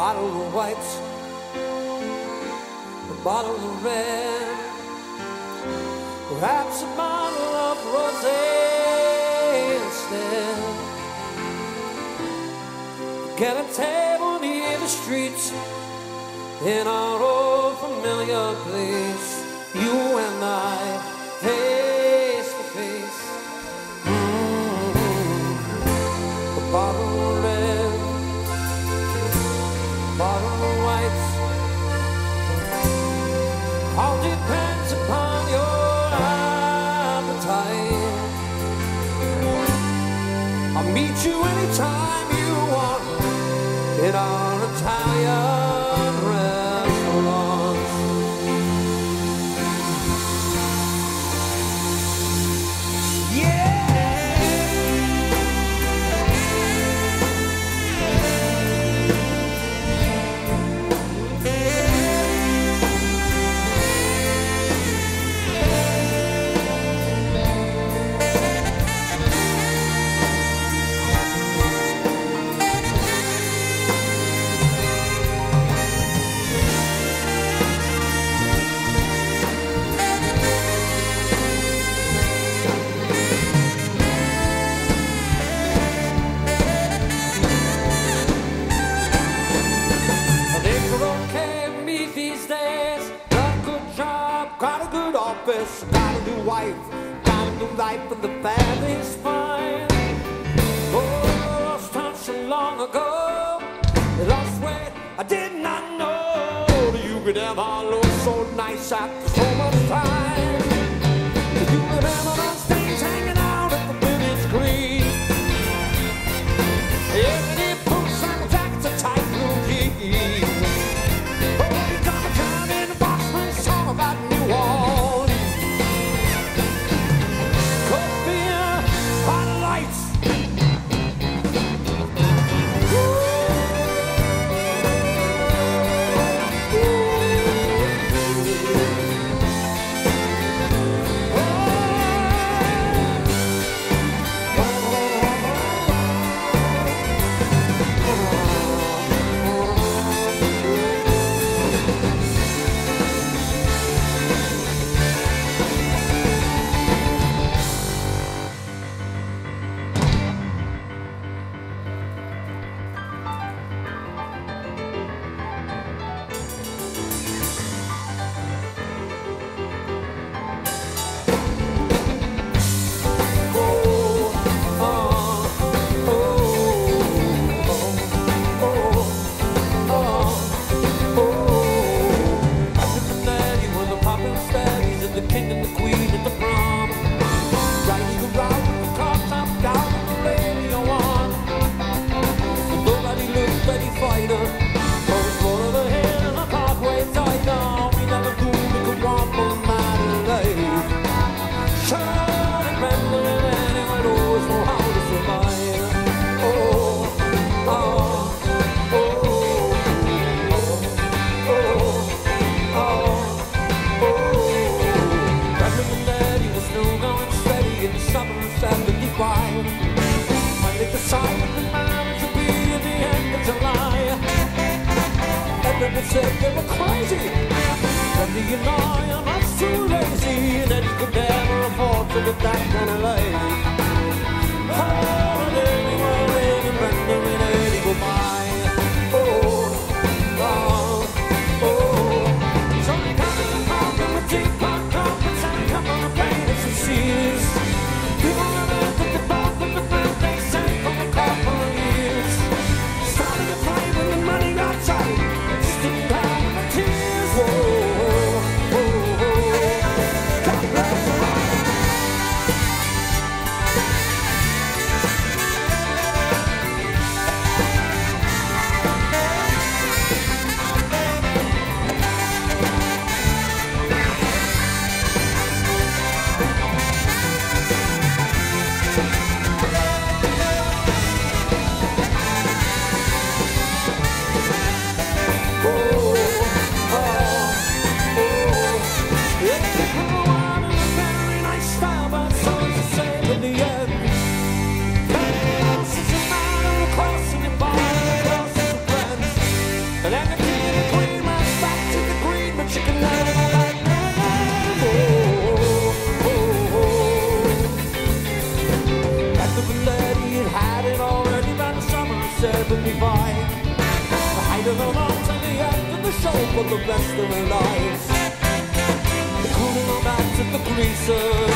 bottle of white, a bottle of red, perhaps a bottle of rosé instead. Get a table near the street in our old familiar place, you and I. time you want it all. purpose. Got a new wife, got a new life, and the family's fine. Oh, I lost time so long ago. I lost weight, I did not know that you could ever look so nice after so much time. You remember you know I'm much too lazy that you could never afford to get that kind of life. Rest of their lives. Mats at the greasers.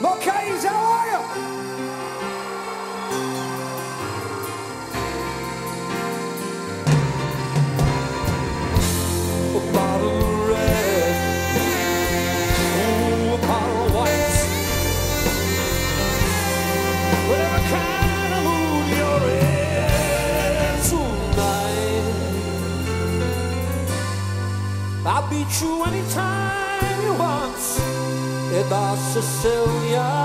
Mackays, how are you? A bottle of red, ooh, a bottle of white. Whatever kind of mood you're in tonight, I'll beat you anytime Sicilian restaurant.